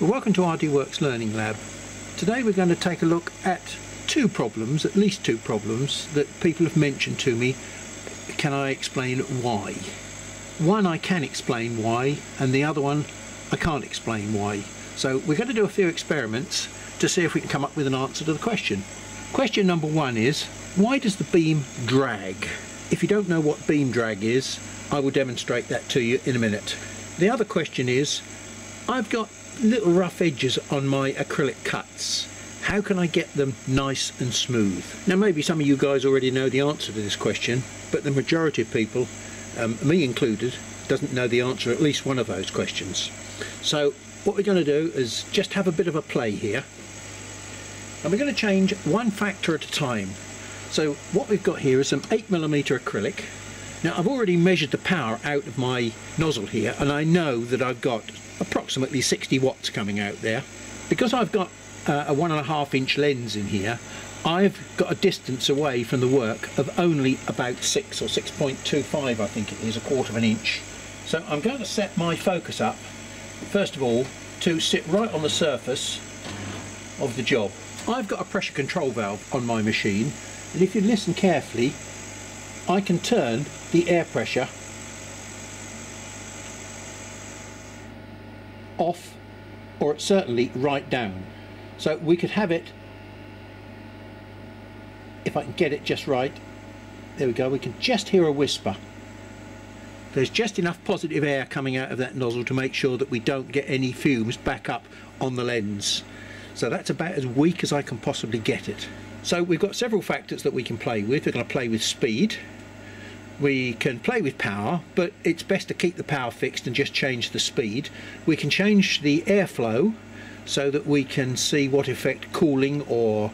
Welcome to RDWorks Learning Lab. Today we're going to take a look at two problems, at least two problems, that people have mentioned to me. Can I explain why? One I can explain why, and the other one I can't explain why. So we're going to do a few experiments to see if we can come up with an answer to the question. Question number one is, why does the beam drag? If you don't know what beam drag is, I will demonstrate that to you in a minute. The other question is, I've got little rough edges on my acrylic cuts. How can I get them nice and smooth? Now maybe some of you guys already know the answer to this question, but the majority of people, um, me included, doesn't know the answer at least one of those questions. So what we're going to do is just have a bit of a play here. And we're going to change one factor at a time. So what we've got here is some 8mm acrylic. Now I've already measured the power out of my nozzle here and I know that I've got approximately 60 watts coming out there. Because I've got uh, a one and a half inch lens in here, I've got a distance away from the work of only about 6 or 6.25 I think it is, a quarter of an inch. So I'm going to set my focus up, first of all, to sit right on the surface of the job. I've got a pressure control valve on my machine and if you listen carefully I can turn the air pressure off or certainly right down. So we could have it, if I can get it just right, there we go, we can just hear a whisper. There's just enough positive air coming out of that nozzle to make sure that we don't get any fumes back up on the lens. So that's about as weak as I can possibly get it. So we've got several factors that we can play with. We're going to play with speed, we can play with power but it's best to keep the power fixed and just change the speed we can change the airflow so that we can see what effect cooling or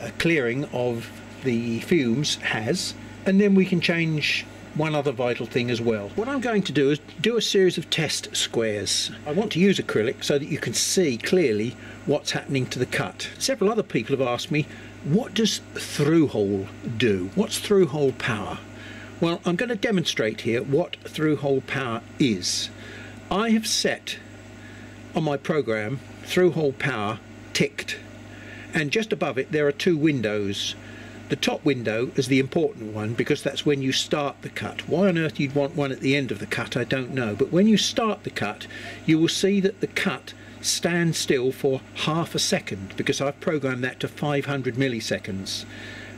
uh, clearing of the fumes has and then we can change one other vital thing as well. What I'm going to do is do a series of test squares. I want to use acrylic so that you can see clearly what's happening to the cut. Several other people have asked me what does through hole do? What's through hole power? Well, I'm going to demonstrate here what through-hole power is. I have set on my program through-hole power ticked and just above it there are two windows. The top window is the important one because that's when you start the cut. Why on earth you'd want one at the end of the cut I don't know but when you start the cut you will see that the cut stands still for half a second because I've programmed that to 500 milliseconds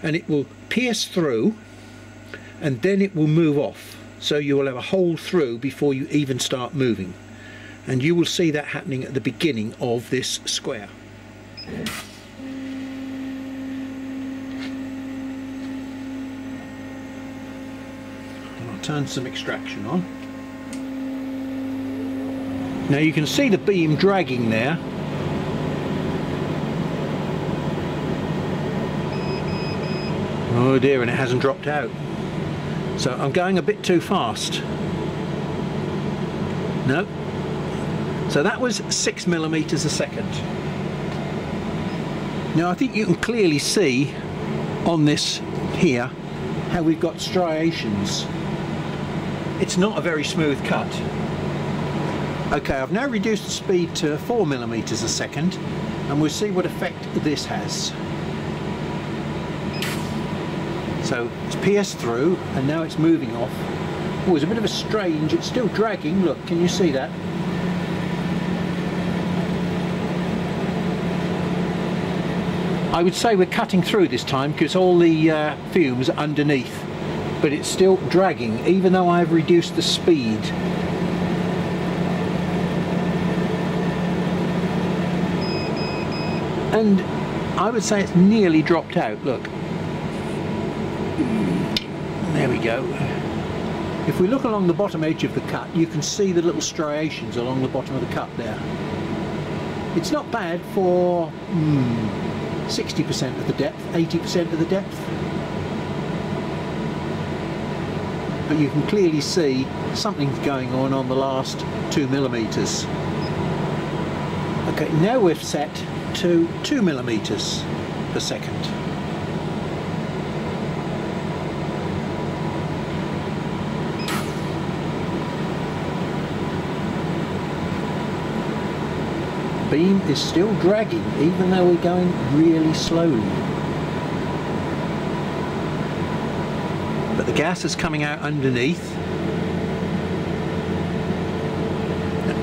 and it will pierce through and then it will move off. So you will have a hole through before you even start moving. And you will see that happening at the beginning of this square. I'll turn some extraction on. Now you can see the beam dragging there. Oh dear and it hasn't dropped out so I'm going a bit too fast. No. So that was six millimeters a second. Now I think you can clearly see on this here how we've got striations. It's not a very smooth cut. Okay, I've now reduced the speed to four millimeters a second and we'll see what effect this has. So it's pierced through and now it's moving off. Oh, it's a bit of a strange, it's still dragging, look, can you see that? I would say we're cutting through this time because all the uh, fumes underneath but it's still dragging even though I've reduced the speed and I would say it's nearly dropped out look there we go. If we look along the bottom edge of the cut, you can see the little striations along the bottom of the cut there. It's not bad for 60% hmm, of the depth, 80% of the depth. But you can clearly see something's going on on the last two millimeters. Okay, now we've set to two millimeters per second. Beam is still dragging even though we're going really slowly. But the gas is coming out underneath.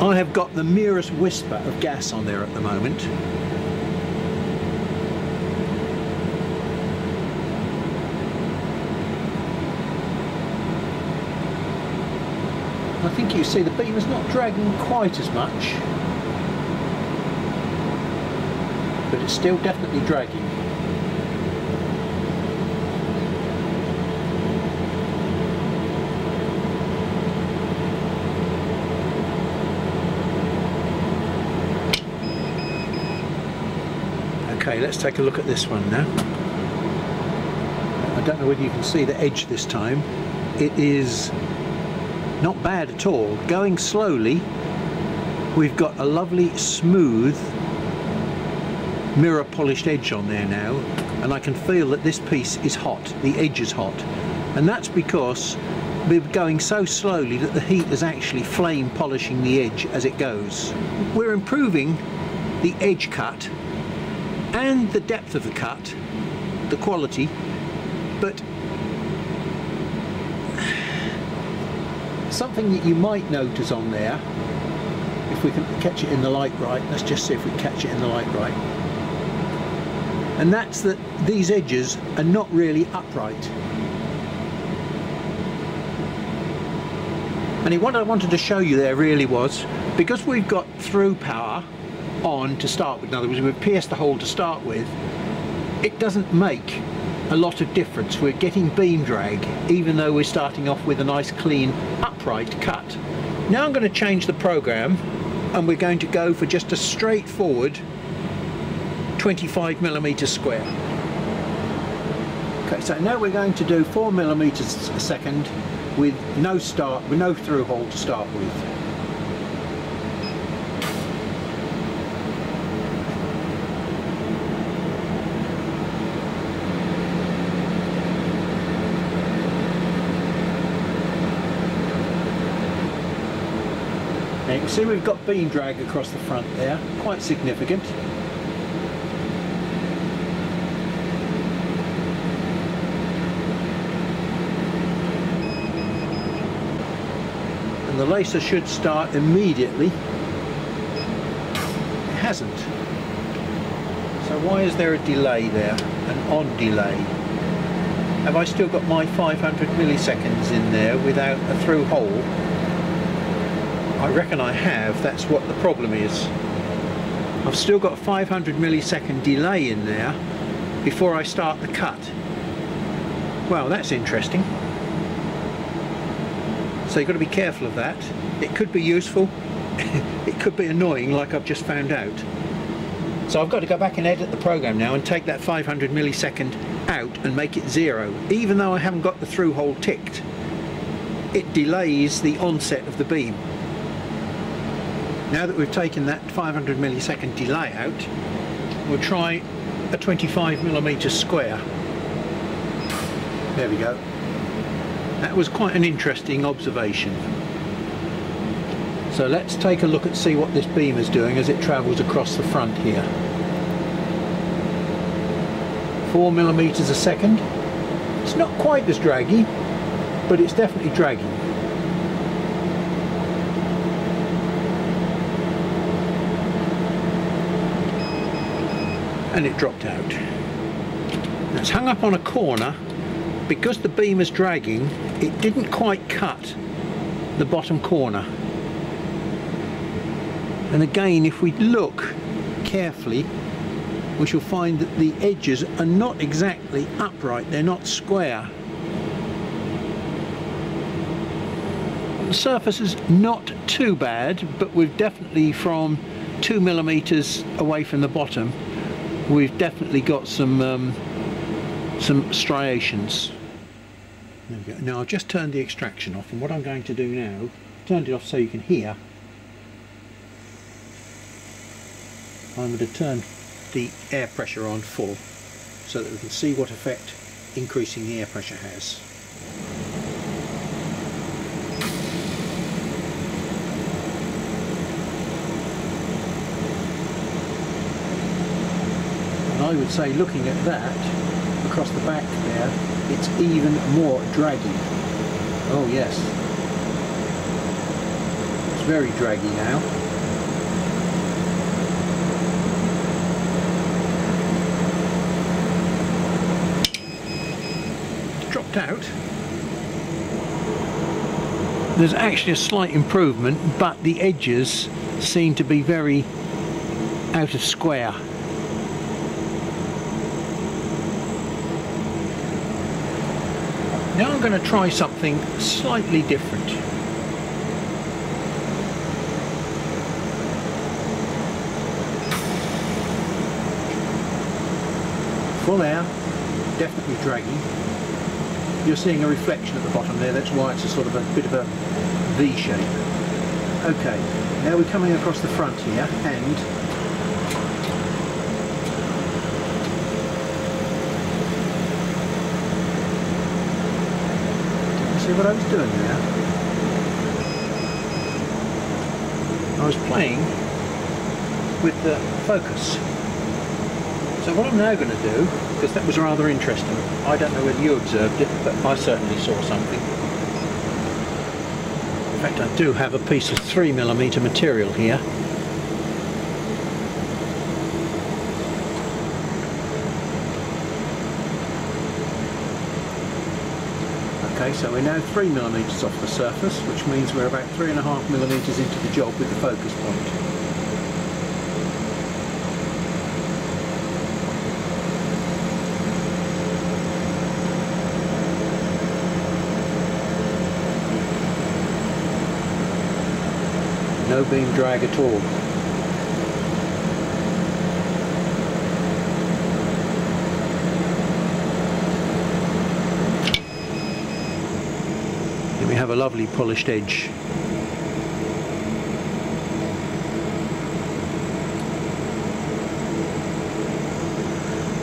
I have got the merest whisper of gas on there at the moment. I think you see the beam is not dragging quite as much but it's still definitely dragging. Okay let's take a look at this one now. I don't know whether you can see the edge this time. It is not bad at all. Going slowly, we've got a lovely smooth mirror polished edge on there now and I can feel that this piece is hot, the edge is hot and that's because we're going so slowly that the heat is actually flame polishing the edge as it goes. We're improving the edge cut and the depth of the cut, the quality, but something that you might notice on there if we can catch it in the light right let's just see if we catch it in the light right and that's that these edges are not really upright and what I wanted to show you there really was because we've got through power on to start with in other words we've pierced the hole to start with it doesn't make a lot of difference. We're getting beam drag even though we're starting off with a nice clean upright cut. Now I'm going to change the program and we're going to go for just a straightforward 25 millimeters square. Okay, so now we're going to do 4 millimeters a second with no start, with no through hole to start with. you can see we've got beam drag across the front there, quite significant. And the laser should start immediately. It hasn't. So why is there a delay there, an odd delay? Have I still got my 500 milliseconds in there without a through hole? I reckon I have, that's what the problem is. I've still got 500 millisecond delay in there before I start the cut. Well, that's interesting. So you've got to be careful of that. It could be useful, it could be annoying like I've just found out. So I've got to go back and edit the program now and take that 500 millisecond out and make it zero. Even though I haven't got the through hole ticked, it delays the onset of the beam. Now that we've taken that 500 millisecond delay out, we'll try a 25 millimeter square. There we go. That was quite an interesting observation. So let's take a look and see what this beam is doing as it travels across the front here. Four millimeters a second. It's not quite as draggy, but it's definitely dragging. and it dropped out. it's hung up on a corner because the beam is dragging it didn't quite cut the bottom corner. And again if we look carefully we shall find that the edges are not exactly upright. They're not square. The surface is not too bad but we've definitely from two millimeters away from the bottom we've definitely got some um, some striations. Now I've just turned the extraction off and what I'm going to do now, turned it off so you can hear, I'm going to turn the air pressure on full so that we can see what effect increasing the air pressure has. And I would say looking at that across the back there, it's even more draggy. Oh yes. It's very draggy now. It's dropped out. There's actually a slight improvement, but the edges seem to be very out of square. Now I'm going to try something slightly different. Full air, definitely dragging. You're seeing a reflection at the bottom there, that's why it's a sort of a bit of a V shape. Okay, now we're coming across the front here and see what I was doing there? I was playing with the focus. So what I'm now going to do, because that was rather interesting, I don't know whether you observed it, but I certainly saw something. In fact I do have a piece of 3mm material here Okay, so we're now 3 millimeters off the surface, which means we're about 3.5 millimeters into the job with the focus point. No beam drag at all. Have a lovely polished edge.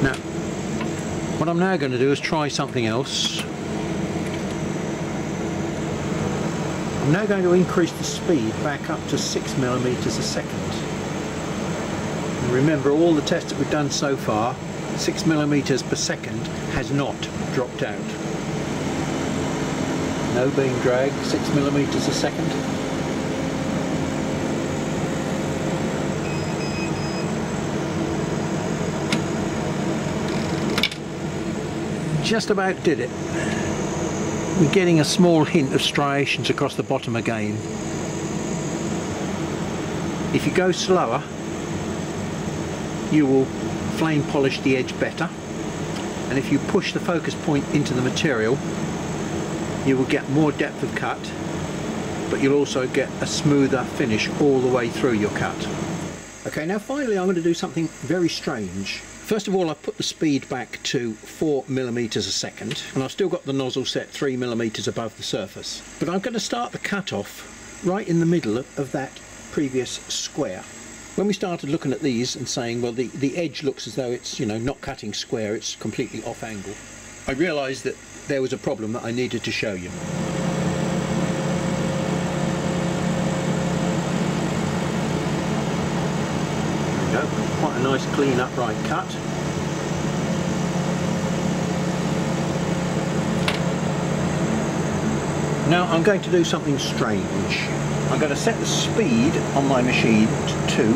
Now, what I'm now going to do is try something else. I'm now going to increase the speed back up to 6 millimeters a second. And remember all the tests that we've done so far, 6 millimeters per second has not dropped out. No beam drag, 6 millimeters a second. Just about did it. We're getting a small hint of striations across the bottom again. If you go slower, you will flame polish the edge better. And if you push the focus point into the material, you will get more depth of cut, but you'll also get a smoother finish all the way through your cut. Okay, now finally I'm going to do something very strange. First of all, I've put the speed back to 4 millimeters a second, and I've still got the nozzle set 3 millimeters above the surface. But I'm going to start the cut off right in the middle of that previous square. When we started looking at these and saying, well, the, the edge looks as though it's, you know, not cutting square, it's completely off angle, I realised that there was a problem that I needed to show you. There we go, quite a nice clean upright cut. Now I'm going to do something strange. I'm going to set the speed on my machine to 2.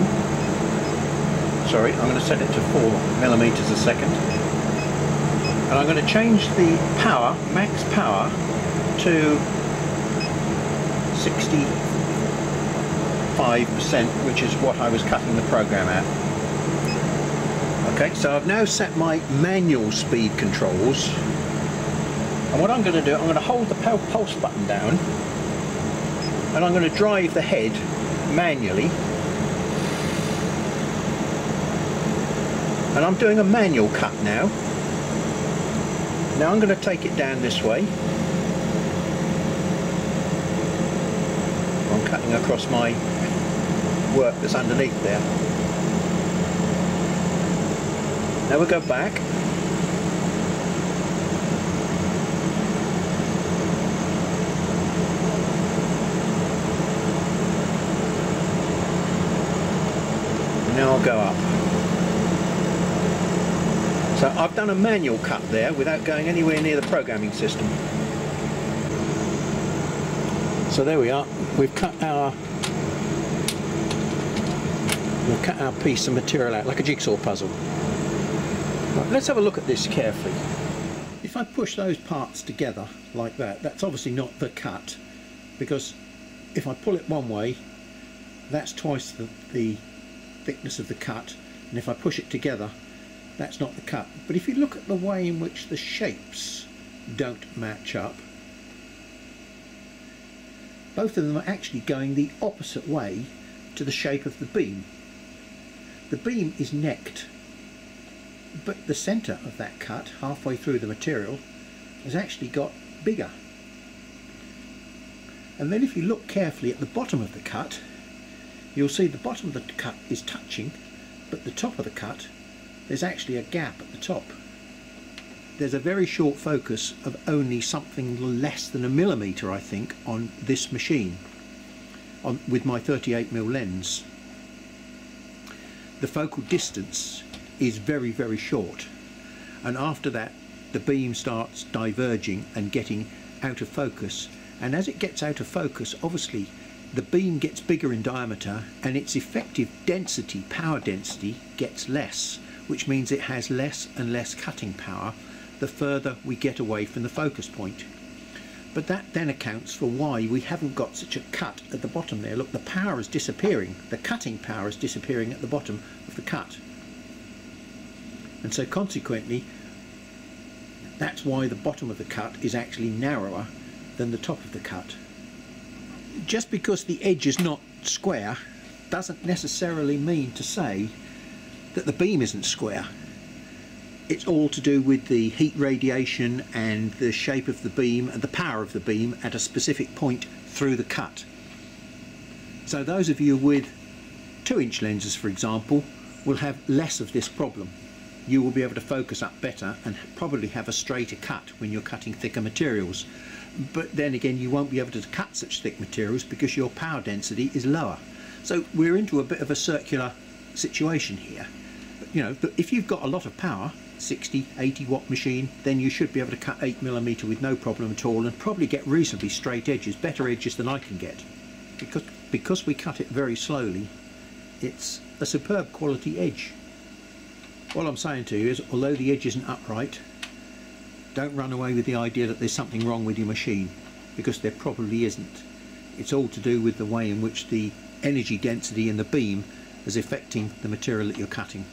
Sorry, I'm going to set it to 4 millimeters a second. And I'm going to change the power, max power, to 65%, which is what I was cutting the program at. Okay, so I've now set my manual speed controls and what I'm going to do, I'm going to hold the pulse button down and I'm going to drive the head manually. And I'm doing a manual cut now. Now I'm going to take it down this way. I'm cutting across my work that's underneath there. Now we'll go back now I'll go up. So I've done a manual cut there without going anywhere near the programming system. So there we are. We've cut our we've cut our piece of material out like a jigsaw puzzle. Right, let's have a look at this carefully. If I push those parts together like that, that's obviously not the cut because if I pull it one way, that's twice the, the thickness of the cut and if I push it together that's not the cut but if you look at the way in which the shapes don't match up both of them are actually going the opposite way to the shape of the beam. The beam is necked but the center of that cut halfway through the material has actually got bigger. And then if you look carefully at the bottom of the cut you'll see the bottom of the cut is touching but the top of the cut there's actually a gap at the top. There's a very short focus of only something less than a millimeter I think on this machine on with my 38mm lens. The focal distance is very very short and after that the beam starts diverging and getting out of focus. And as it gets out of focus obviously the beam gets bigger in diameter and its effective density, power density, gets less, which means it has less and less cutting power the further we get away from the focus point. But that then accounts for why we haven't got such a cut at the bottom there. Look, the power is disappearing. The cutting power is disappearing at the bottom of the cut. And so consequently, that's why the bottom of the cut is actually narrower than the top of the cut just because the edge is not square doesn't necessarily mean to say that the beam isn't square. It's all to do with the heat radiation and the shape of the beam and the power of the beam at a specific point through the cut. So those of you with 2 inch lenses for example will have less of this problem. You will be able to focus up better and probably have a straighter cut when you're cutting thicker materials but then again you won't be able to cut such thick materials because your power density is lower. So we're into a bit of a circular situation here. You know, but if you've got a lot of power, 60, 80 watt machine, then you should be able to cut 8 millimeter with no problem at all and probably get reasonably straight edges, better edges than I can get. Because, because we cut it very slowly, it's a superb quality edge. All I'm saying to you is, although the edge isn't upright, don't run away with the idea that there's something wrong with your machine because there probably isn't. It's all to do with the way in which the energy density in the beam is affecting the material that you're cutting.